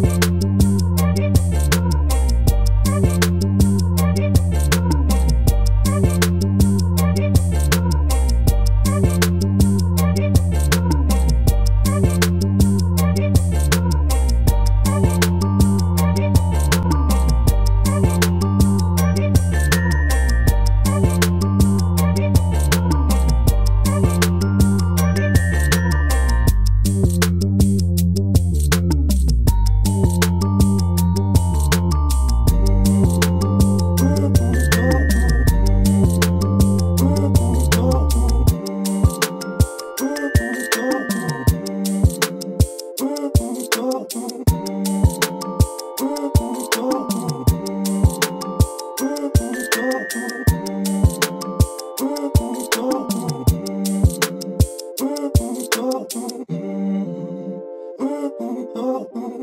Bye. Mmm, mmm, mmm.